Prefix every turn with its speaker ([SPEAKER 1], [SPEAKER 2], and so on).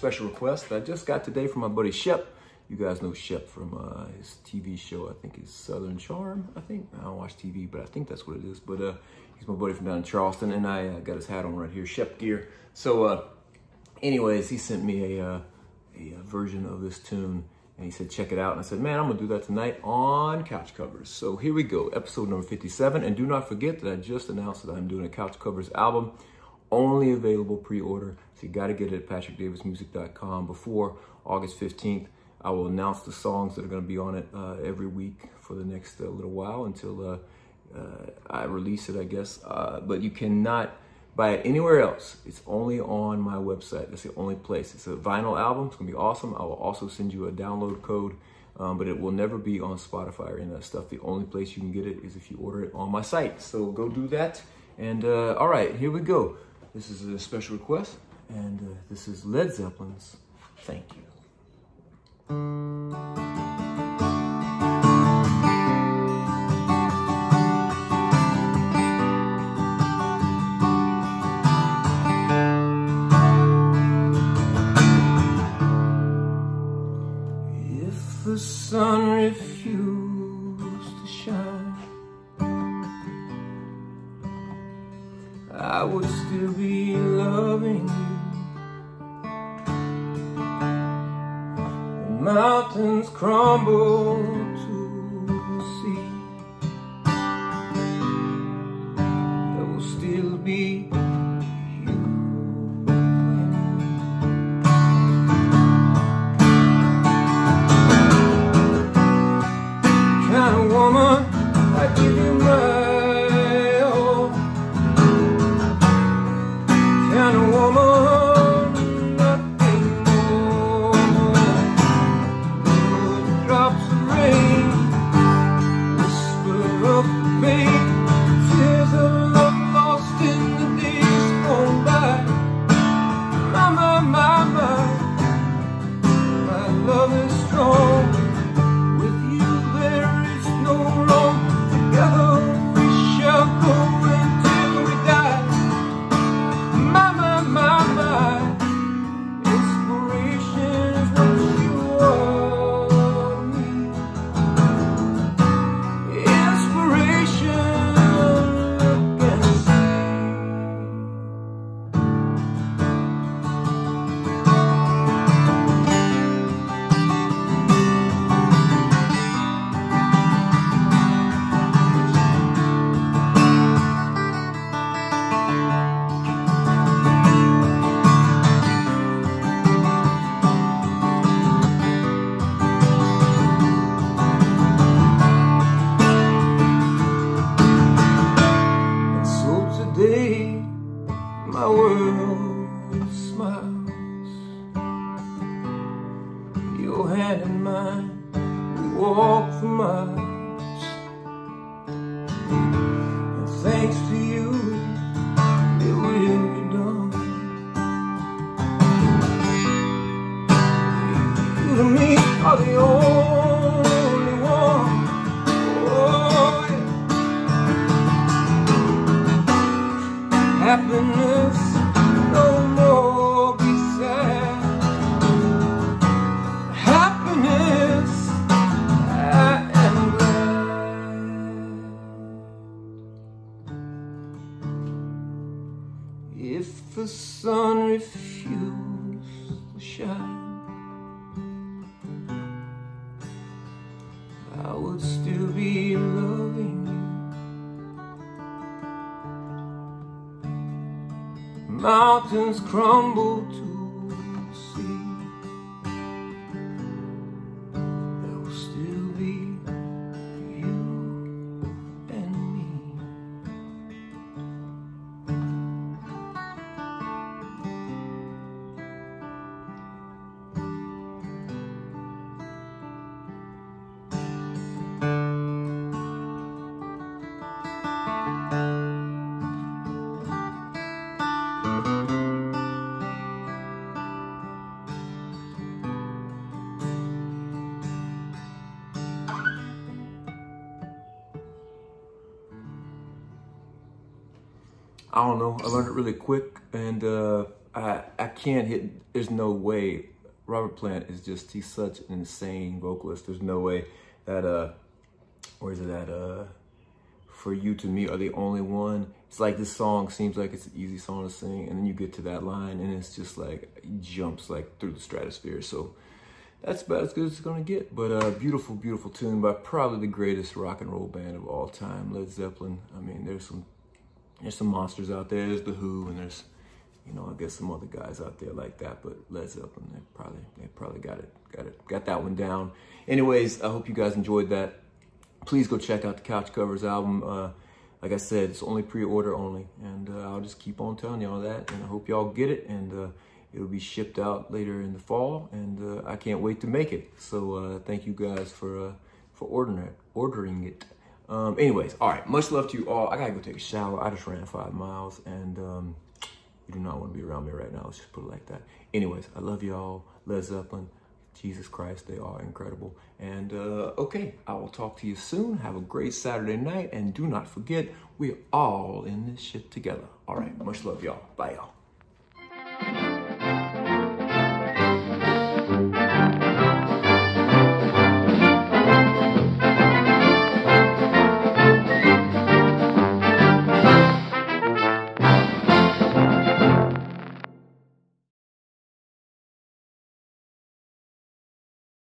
[SPEAKER 1] special request that I just got today from my buddy Shep. You guys know Shep from uh, his TV show, I think it's Southern Charm, I think. I don't watch TV, but I think that's what it is. But uh, he's my buddy from down in Charleston, and I uh, got his hat on right here, Shep gear. So uh, anyways, he sent me a, uh, a, a version of this tune, and he said, check it out. And I said, man, I'm gonna do that tonight on Couch Covers. So here we go, episode number 57. And do not forget that I just announced that I'm doing a Couch Covers album, only available pre-order. So you gotta get it at patrickdavismusic.com before August 15th. I will announce the songs that are going to be on it uh, every week for the next uh, little while until uh, uh I release it, I guess. Uh, but you cannot buy it anywhere else. It's only on my website. That's the only place. It's a vinyl album. It's going to be awesome. I will also send you a download code, um, but it will never be on Spotify or any of that stuff. The only place you can get it is if you order it on my site. So go do that. And uh, all right, here we go. This is a special request, and uh, this is Led Zeppelin's Thank You. If the sun refused to shine I would still be loving you. The mountains crumble Kind of woman, smiles. Your hand in mine, we walk for miles. Sun refused to shine. I would still be loving you. Mountains crumble to I don't know. I learned it really quick, and uh, I I can't hit. There's no way. Robert Plant is just he's such an insane vocalist. There's no way that uh, where is it at uh, for you to me are the only one. It's like this song seems like it's an easy song to sing, and then you get to that line, and it's just like jumps like through the stratosphere. So that's about as good as it's gonna get. But uh, beautiful, beautiful tune by probably the greatest rock and roll band of all time, Led Zeppelin. I mean, there's some there's some monsters out there. There's the Who, and there's you know I guess some other guys out there like that. But Led Zeppelin, they probably they probably got it got it got that one down. Anyways, I hope you guys enjoyed that. Please go check out the Couch Covers album. Uh, like I said, it's only pre-order only, and uh, I'll just keep on telling y'all that. And I hope y'all get it and. Uh, It'll be shipped out later in the fall, and uh, I can't wait to make it. So uh, thank you guys for uh, for ordering it. Ordering it. Um, anyways, all right. Much love to you all. I gotta go take a shower. I just ran five miles, and um, you do not want to be around me right now. Let's just put it like that. Anyways, I love y'all. Led Zeppelin. Jesus Christ, they are incredible. And uh, okay, I will talk to you soon. Have a great Saturday night. And do not forget, we're all in this shit together. All right, much love, y'all. Bye, y'all.